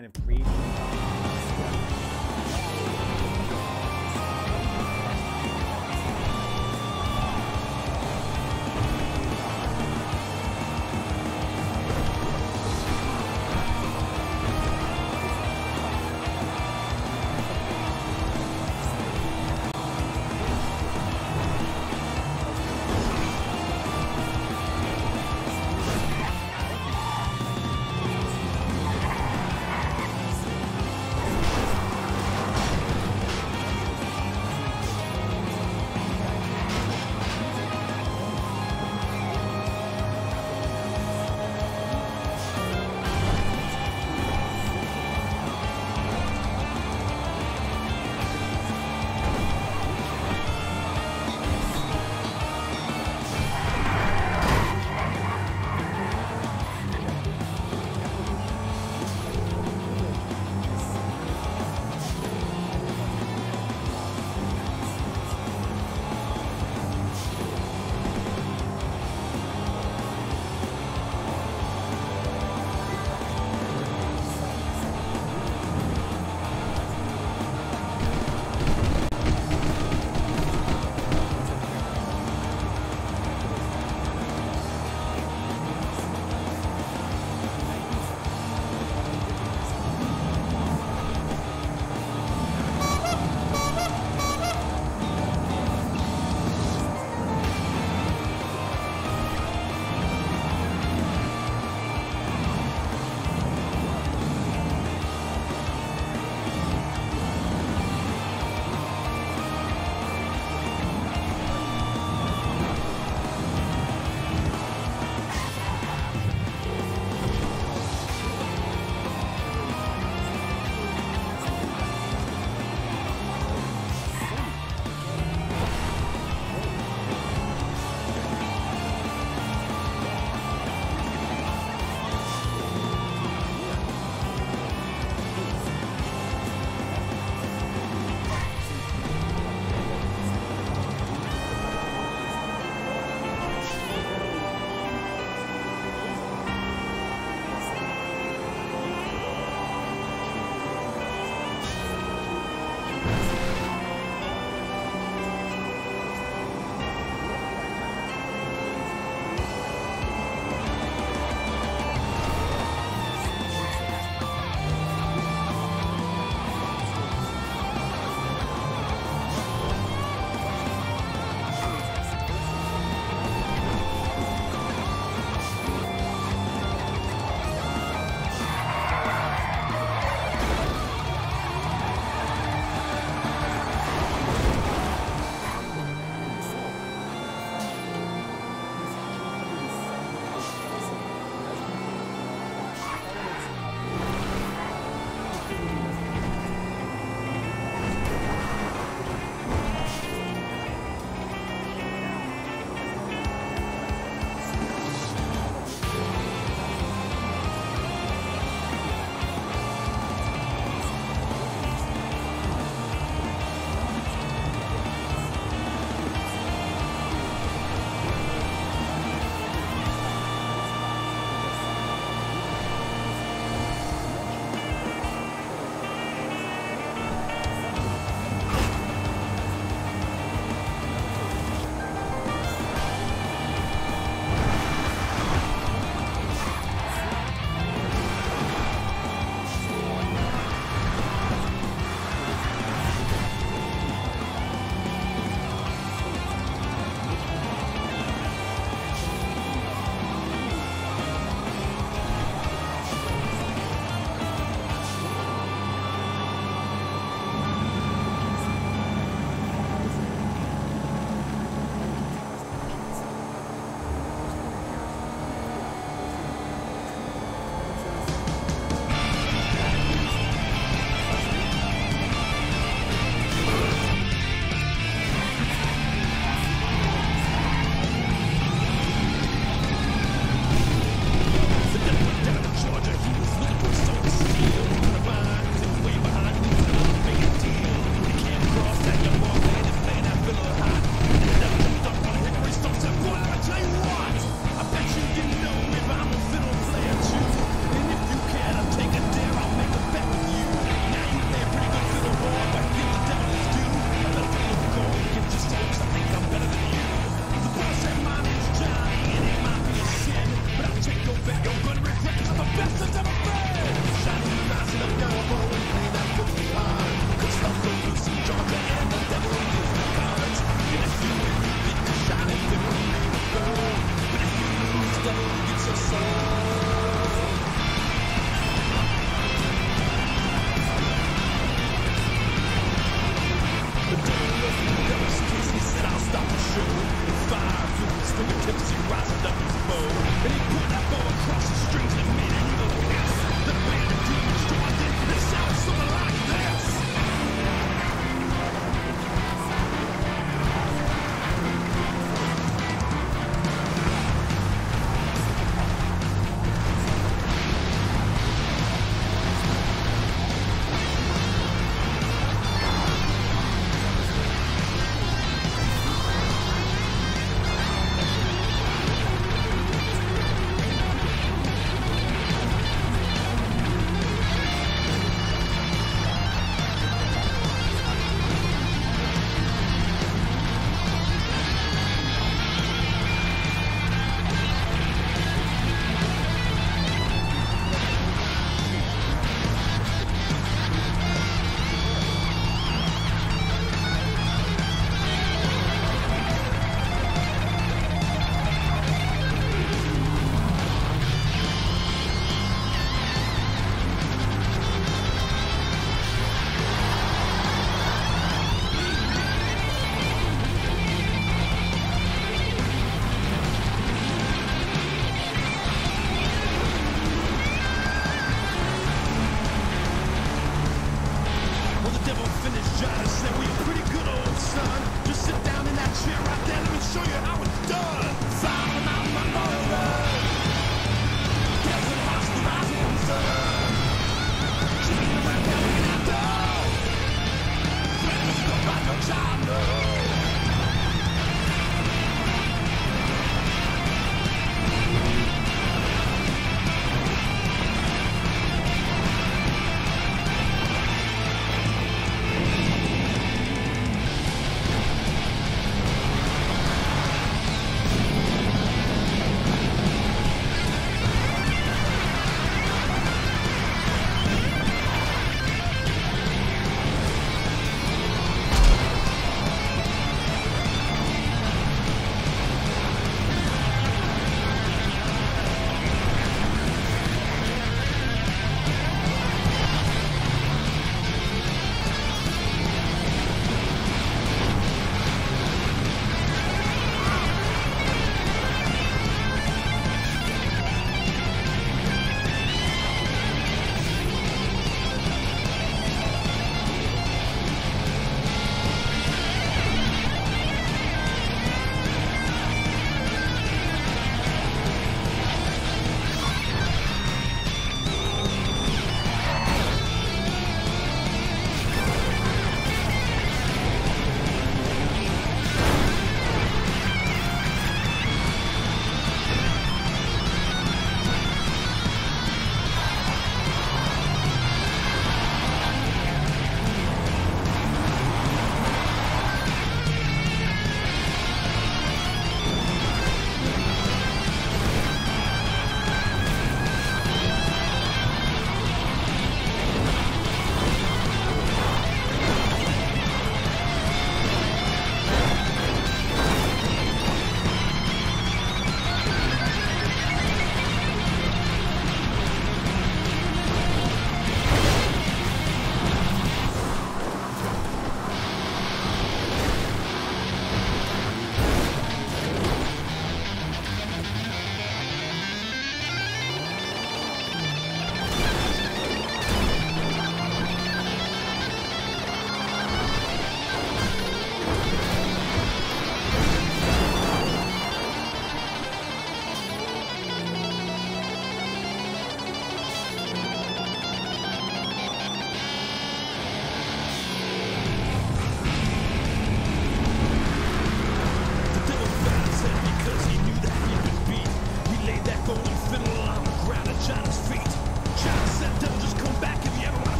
kind of creepy.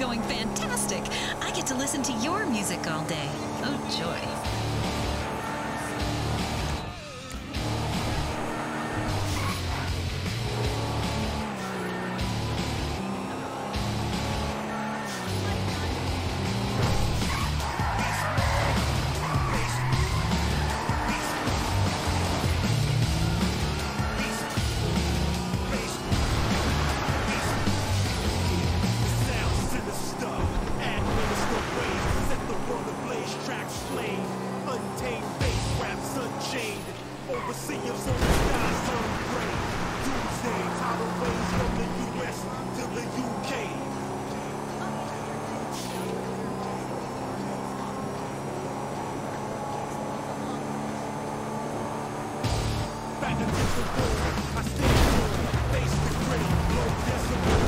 going Madness is the I stay born, face the grave, no decibel.